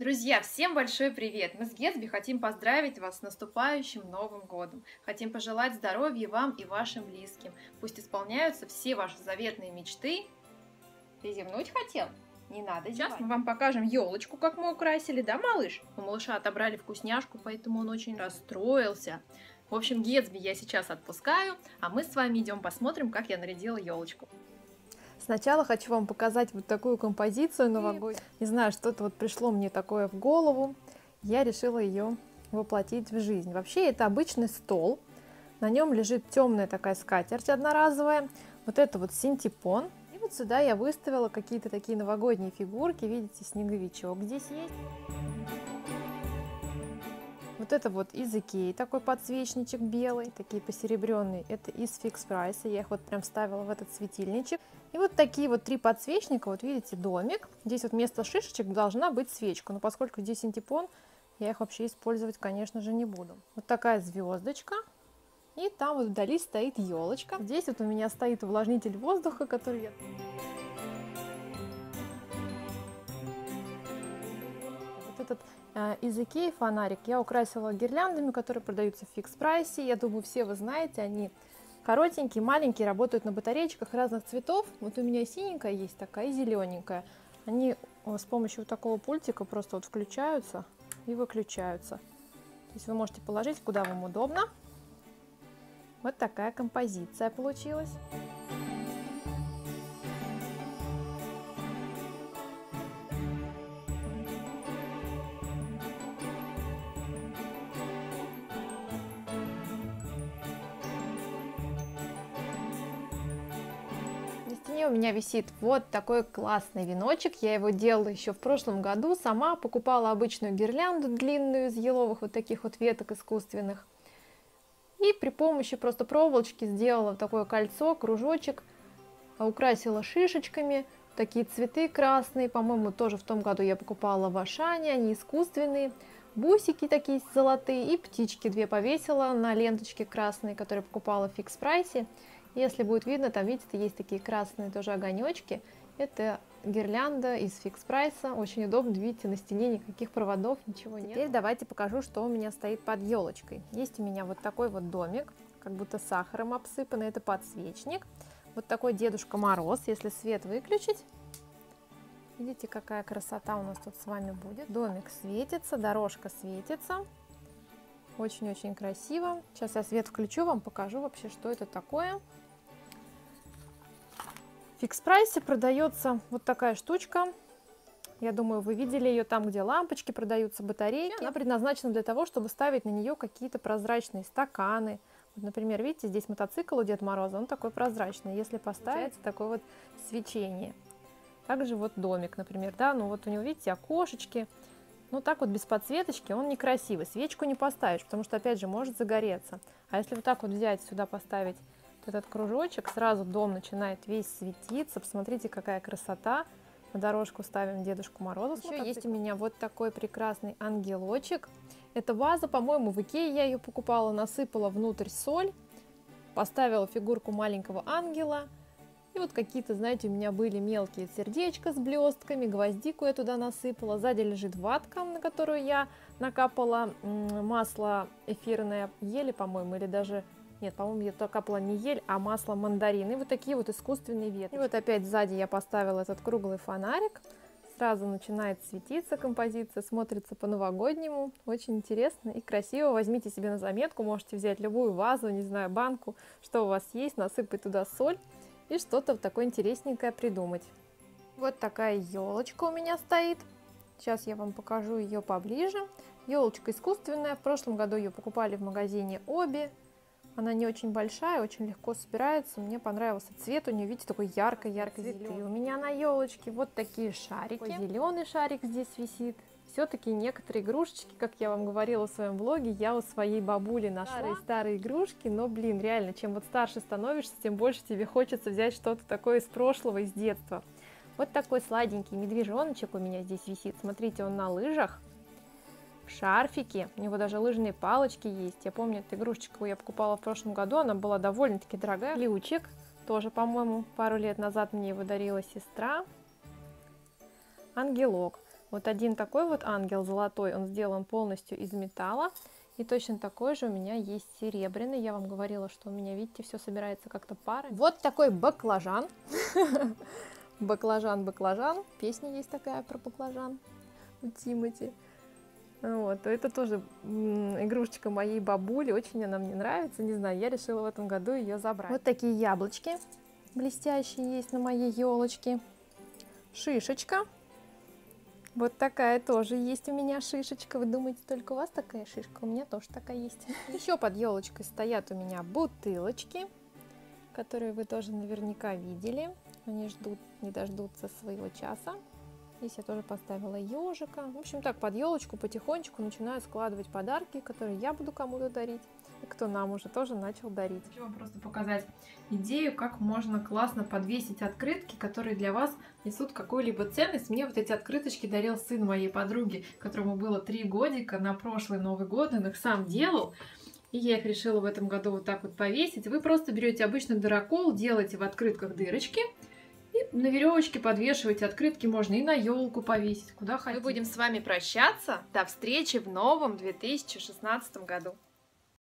Друзья, всем большой привет! Мы с Гетсби хотим поздравить вас с наступающим Новым Годом. Хотим пожелать здоровья вам и вашим близким. Пусть исполняются все ваши заветные мечты. Ты зевнуть хотел? Не надо Сейчас мы вам покажем елочку, как мы украсили, да, малыш? У малыша отобрали вкусняшку, поэтому он очень расстроился. В общем, Гетсби я сейчас отпускаю, а мы с вами идем посмотрим, как я нарядила елочку. Сначала хочу вам показать вот такую композицию новогоднюю. Не знаю, что-то вот пришло мне такое в голову. Я решила ее воплотить в жизнь. Вообще это обычный стол. На нем лежит темная такая скатерть одноразовая. Вот это вот синтепон. И вот сюда я выставила какие-то такие новогодние фигурки. Видите, снеговичок здесь есть. Вот это вот из Икеи такой подсвечничек белый, такие посеребренные. Это из Fix Price. Я их вот прям вставила в этот светильничек. И вот такие вот три подсвечника. Вот видите, домик. Здесь вот вместо шишечек должна быть свечка. Но поскольку здесь антипон, я их вообще использовать, конечно же, не буду. Вот такая звездочка. И там вот вдали стоит елочка. Здесь вот у меня стоит увлажнитель воздуха, который я... этот Э, из Икеи фонарик я украсила гирляндами, которые продаются в фикс прайсе. Я думаю, все вы знаете, они коротенькие, маленькие, работают на батареечках разных цветов. Вот у меня синенькая есть такая и зелененькая. Они э, с помощью вот такого пультика просто вот включаются и выключаются. То есть вы можете положить, куда вам удобно. Вот такая композиция получилась. Стене у меня висит вот такой классный веночек. Я его делала еще в прошлом году. Сама покупала обычную гирлянду длинную из еловых вот таких вот веток искусственных. И при помощи просто проволочки сделала такое кольцо, кружочек. Украсила шишечками. Такие цветы красные. По-моему, тоже в том году я покупала в Ашане. Они искусственные. Бусики такие золотые и птички две повесила на ленточке красные, которые покупала в фикс прайсе. Если будет видно, там, видите, есть такие красные тоже огонечки. Это гирлянда из фикс прайса. Очень удобно, видите, на стене никаких проводов, ничего нет. Теперь давайте покажу, что у меня стоит под елочкой. Есть у меня вот такой вот домик, как будто сахаром обсыпанный. Это подсвечник. Вот такой Дедушка Мороз, если свет выключить. Видите, какая красота у нас тут с вами будет. Домик светится, дорожка светится. Очень-очень красиво. Сейчас я свет включу, вам покажу вообще, что это такое. В фикс прайсе продается вот такая штучка. Я думаю, вы видели ее там, где лампочки продаются, батарейки. Она предназначена для того, чтобы ставить на нее какие-то прозрачные стаканы. Вот, например, видите, здесь мотоцикл у Деда Мороза, он такой прозрачный. Если поставить, такое вот свечение. Также вот домик, например, да, ну вот у него, видите, окошечки. Ну так вот без подсветочки он некрасивый. Свечку не поставишь, потому что опять же может загореться. А если вот так вот взять сюда поставить вот этот кружочек, сразу дом начинает весь светиться. Посмотрите, какая красота. На дорожку ставим Дедушку Мороза. Еще есть у меня вот такой прекрасный ангелочек. Это ваза, по-моему, в Икее я ее покупала, насыпала внутрь соль, поставила фигурку маленького ангела – и вот какие-то, знаете, у меня были мелкие сердечко с блестками, гвоздику я туда насыпала. Сзади лежит ватка, на которую я накапала масло эфирное ели, по-моему, или даже... Нет, по-моему, я капала не ель, а масло мандарин. И вот такие вот искусственные ветки. И вот опять сзади я поставила этот круглый фонарик. Сразу начинает светиться композиция, смотрится по-новогоднему. Очень интересно и красиво. Возьмите себе на заметку, можете взять любую вазу, не знаю, банку, что у вас есть, насыпать туда соль и что-то такое интересненькое придумать. Вот такая елочка у меня стоит. Сейчас я вам покажу ее поближе. Елочка искусственная. В прошлом году ее покупали в магазине Оби. Она не очень большая, очень легко собирается. Мне понравился цвет у нее, видите, такой ярко-ярко зеленый. У меня на елочке вот такие шарики. Зеленый шарик здесь висит все-таки некоторые игрушечки, как я вам говорила в своем блоге, я у своей бабули нашла. Старые, старые игрушки, но, блин, реально, чем вот старше становишься, тем больше тебе хочется взять что-то такое из прошлого, из детства. Вот такой сладенький медвежоночек у меня здесь висит. Смотрите, он на лыжах, в шарфике. У него даже лыжные палочки есть. Я помню, эту игрушечку я покупала в прошлом году, она была довольно-таки дорогая. Ключик, тоже, по-моему, пару лет назад мне его дарила сестра. Ангелок. Вот один такой вот ангел золотой, он сделан полностью из металла. И точно такой же у меня есть серебряный. Я вам говорила, что у меня, видите, все собирается как-то парой. Вот такой баклажан. Баклажан, баклажан. Песня есть такая про баклажан у Тимати. Вот, это тоже игрушечка моей бабули, очень она мне нравится, не знаю, я решила в этом году ее забрать. Вот такие яблочки блестящие есть на моей елочке. Шишечка вот такая тоже есть у меня шишечка. Вы думаете, только у вас такая шишка? У меня тоже такая есть. Еще под елочкой стоят у меня бутылочки, которые вы тоже наверняка видели. Они ждут, не дождутся своего часа. Здесь я тоже поставила ежика. В общем, так под елочку потихонечку начинаю складывать подарки, которые я буду кому-то дарить кто нам уже тоже начал дарить. Хочу вам просто показать идею, как можно классно подвесить открытки, которые для вас несут какую-либо ценность. Мне вот эти открыточки дарил сын моей подруги, которому было три годика на прошлый Новый год, он их сам делал. И я их решила в этом году вот так вот повесить. Вы просто берете обычный дырокол, делаете в открытках дырочки, и на веревочке подвешивать открытки можно и на елку повесить, куда хотите. Мы будем с вами прощаться. До встречи в новом 2016 году.